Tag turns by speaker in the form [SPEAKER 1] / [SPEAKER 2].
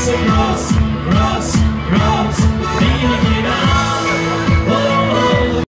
[SPEAKER 1] ser nós.